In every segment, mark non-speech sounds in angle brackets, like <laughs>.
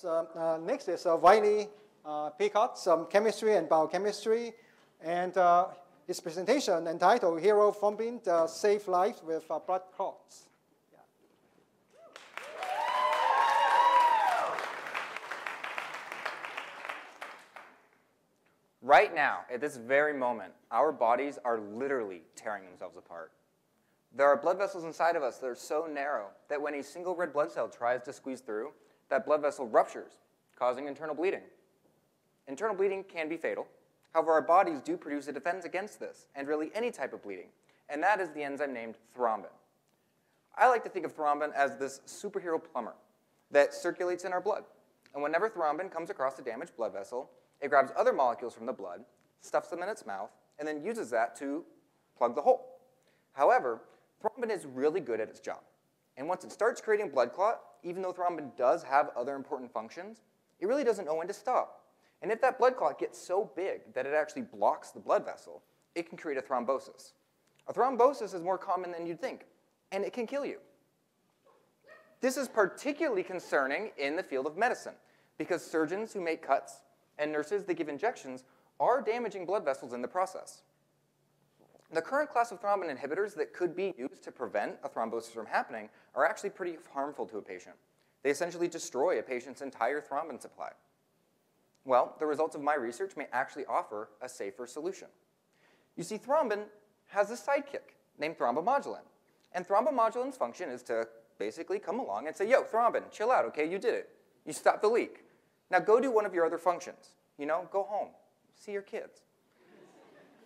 So, uh, next is uh, Riley uh, Peacock, some chemistry and biochemistry, and uh, his presentation entitled Hero Thrombin, uh, Save Life with uh, Blood Clots. Right now, at this very moment, our bodies are literally tearing themselves apart. There are blood vessels inside of us that are so narrow that when a single red blood cell tries to squeeze through, that blood vessel ruptures, causing internal bleeding. Internal bleeding can be fatal. However, our bodies do produce a defense against this, and really any type of bleeding, and that is the enzyme named thrombin. I like to think of thrombin as this superhero plumber that circulates in our blood. And whenever thrombin comes across a damaged blood vessel, it grabs other molecules from the blood, stuffs them in its mouth, and then uses that to plug the hole. However, thrombin is really good at its job. And once it starts creating blood clot, even though thrombin does have other important functions, it really doesn't know when to stop. And if that blood clot gets so big that it actually blocks the blood vessel, it can create a thrombosis. A thrombosis is more common than you'd think, and it can kill you. This is particularly concerning in the field of medicine because surgeons who make cuts and nurses that give injections are damaging blood vessels in the process. The current class of thrombin inhibitors that could be used to prevent a thrombosis from happening are actually pretty harmful to a patient. They essentially destroy a patient's entire thrombin supply. Well, the results of my research may actually offer a safer solution. You see, thrombin has a sidekick named thrombomodulin. And thrombomodulin's function is to basically come along and say, yo, thrombin, chill out, okay, you did it. You stopped the leak. Now go do one of your other functions. You know, go home, see your kids.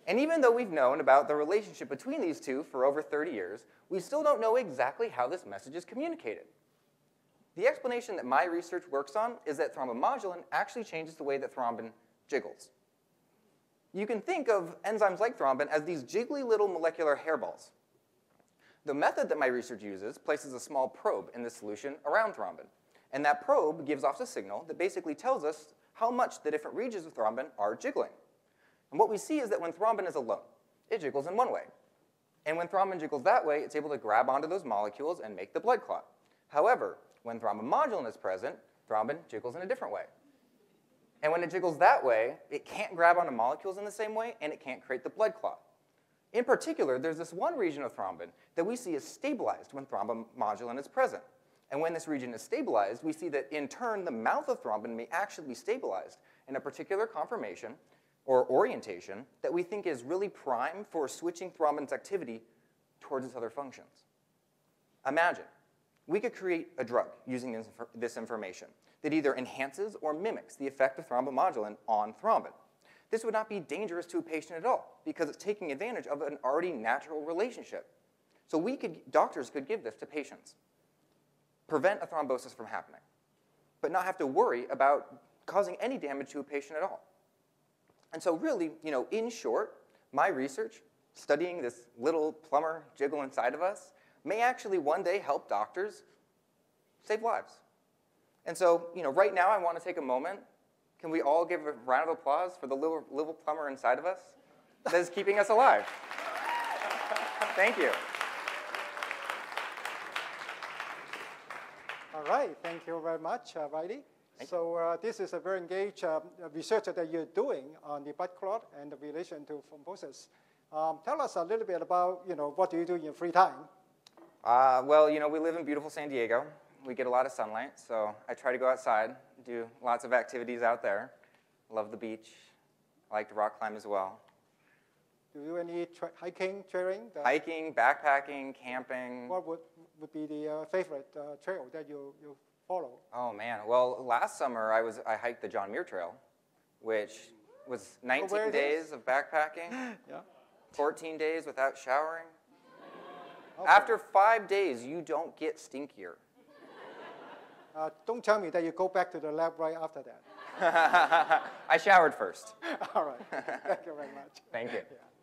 And even though we've known about the relationship between these two for over 30 years, we still don't know exactly how this message is communicated. The explanation that my research works on is that thrombomodulin actually changes the way that thrombin jiggles. You can think of enzymes like thrombin as these jiggly little molecular hairballs. The method that my research uses places a small probe in the solution around thrombin. And that probe gives off a signal that basically tells us how much the different regions of thrombin are jiggling. And what we see is that when thrombin is alone, it jiggles in one way. And when thrombin jiggles that way, it's able to grab onto those molecules and make the blood clot. However, when thrombomodulin is present, thrombin jiggles in a different way. And when it jiggles that way, it can't grab onto molecules in the same way, and it can't create the blood clot. In particular, there's this one region of thrombin that we see is stabilized when thrombomodulin is present. And when this region is stabilized, we see that in turn, the mouth of thrombin may actually be stabilized in a particular conformation or orientation that we think is really prime for switching thrombin's activity towards its other functions. Imagine, we could create a drug using this information that either enhances or mimics the effect of thrombomodulin on thrombin. This would not be dangerous to a patient at all because it's taking advantage of an already natural relationship. So we could, doctors could give this to patients prevent a thrombosis from happening, but not have to worry about causing any damage to a patient at all. And so really, you know, in short, my research, studying this little plumber jiggle inside of us, may actually one day help doctors save lives. And so, you know, right now I want to take a moment. Can we all give a round of applause for the little, little plumber inside of us that is keeping us alive? Thank you. All right, thank you very much, uh, Riley. So uh, this is a very engaged uh, research that you're doing on the blood clot and the relation to thrombosis. Um, tell us a little bit about, you know, what do you do in your free time? Uh, well, you know, we live in beautiful San Diego. We get a lot of sunlight, so I try to go outside, do lots of activities out there. Love the beach. I like to rock climb as well. Do you do any tra hiking, trailing? Hiking, backpacking, camping. What would would be the uh, favorite uh, trail that you, you follow? Oh man, well last summer I was I hiked the John Muir Trail, which was 19 oh, days of backpacking, <gasps> yeah. 14 days without showering. Okay. After five days, you don't get stinkier. Uh, don't tell me that you go back to the lab right after that. <laughs> I showered first. <laughs> All right. Thank you very much. Thank you. Yeah.